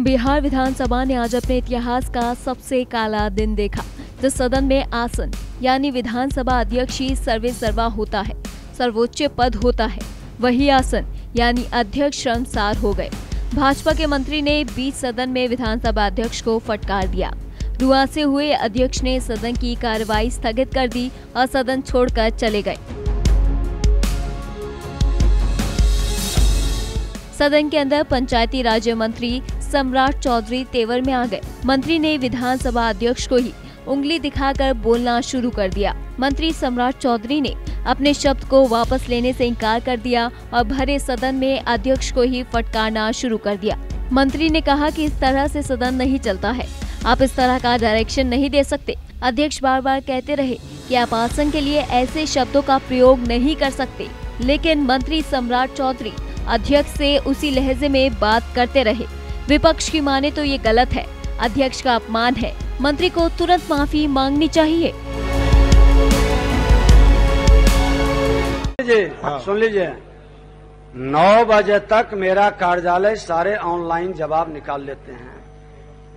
बिहार विधानसभा ने आज अपने इतिहास का सबसे काला दिन देखा जब सदन में आसन, यानी विधानसभा अध्यक्ष ही सर्वे सर्वा होता है, सर्वोच्च पद होता है। वही आसन, यानी अध्यक्ष शर्मसार हो गए। भाजपा के मंत्री ने बीच सदन में विधानसभा अध्यक्ष को फटकार दिया। रुआसे हुए अध्यक्ष ने सदन की कार्रवाई स्थगित कर दी और सदन छोड़कर चले गए। सदन के अंदर पंचायती राज्य मंत्री सम्राट चौधरी तेवर में आ गए। मंत्री ने विधानसभा अध्यक्ष को ही उंगली दिखाकर बोलना शुरू कर दिया। मंत्री सम्राट चौधरी ने अपने शब्द को वापस लेने से इनकार कर दिया और भरे सदन में अध्यक्ष को ही फटकारना शुरू कर दिया। मंत्री ने कहा कि इस तरह से सदन नहीं चलता है। आप इस तरह का डायरेक्शन नहीं दे सकते। अध्यक्ष बार बार कहते रहे कि आप आसन के लिए ऐसे शब्दों का प्रयोग नहीं कर सकते। लेकिन मंत्री सम्राट चौधरी अध्यक्ष से उसी लहजे में बात करते रहे। विपक्ष की माने तो ये गलत है। अध्यक्ष का अपमान है। मंत्री को तुरंत माफ़ी मांगनी चाहिए। लीजिए सुन लीजिए। नौ बजे तक मेरा कार्यालय सारे ऑनलाइन जवाब निकाल लेते हैं।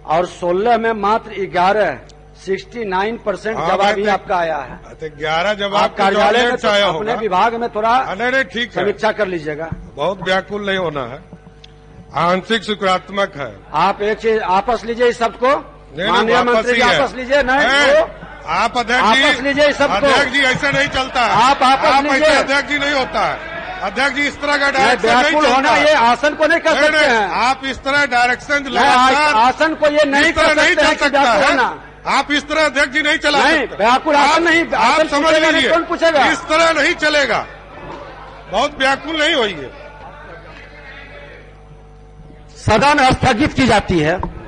और सोलह में मात्र ग्यारह सिक्सटी नाइन परसेंट हाँ, जवाब ही मैं- आपका आया है। तो ग्यारह जवाब आप आप कार्यालय में तो अपने विभाग में थोड़ा हाँ, ठीक समीक्षा कर लीजिएगा। बहुत व्याकुल नहीं होना है। आंशिक सकारात्मक है। आप एक चीज़ आपस लीजिए इस सबको। माननीय मंत्री जी आपस लीजिए नहीं आप अध्यक्ष आपस जी लीजिए इस सबको। अध्यक्ष जी ऐसे नहीं चलता। है आप आपस लीजिए। अध्यक्ष जी नहीं होता। है अध्यक्ष जी इस तरह का डायरेक्शन नहीं होना ये आसन को नहीं कर सकते नहीं, हैं। आप इस तरह डायरेक्शन आसन को ये नहीं कर नहीं सकते चल सकता है। आप इस तरह अध्यक्ष जी नहीं चला नहीं, व्याकुल आसन नहीं, आप समझ लीजिए? इस तरह नहीं चलेगा। बहुत व्याकुल नहीं होइए। सदन स्थगित की जाती है।